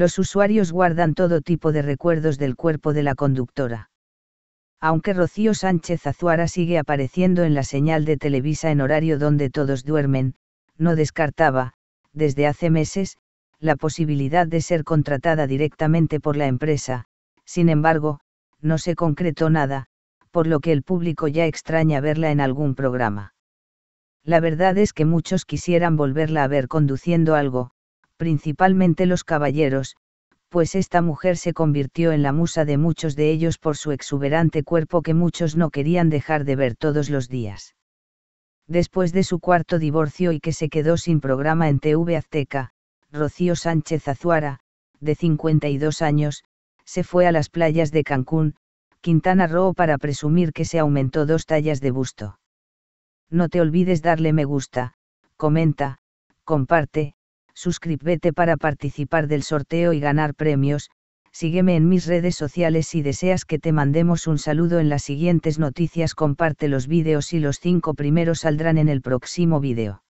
Los usuarios guardan todo tipo de recuerdos del cuerpo de la conductora. Aunque Rocío Sánchez Azuara sigue apareciendo en la señal de Televisa en horario donde todos duermen, no descartaba, desde hace meses, la posibilidad de ser contratada directamente por la empresa, sin embargo, no se concretó nada, por lo que el público ya extraña verla en algún programa. La verdad es que muchos quisieran volverla a ver conduciendo algo, principalmente los caballeros, pues esta mujer se convirtió en la musa de muchos de ellos por su exuberante cuerpo que muchos no querían dejar de ver todos los días. Después de su cuarto divorcio y que se quedó sin programa en TV Azteca, Rocío Sánchez Azuara, de 52 años, se fue a las playas de Cancún, Quintana Roo para presumir que se aumentó dos tallas de busto. No te olvides darle me gusta, comenta, comparte, suscríbete para participar del sorteo y ganar premios, sígueme en mis redes sociales si deseas que te mandemos un saludo en las siguientes noticias comparte los vídeos y los cinco primeros saldrán en el próximo vídeo.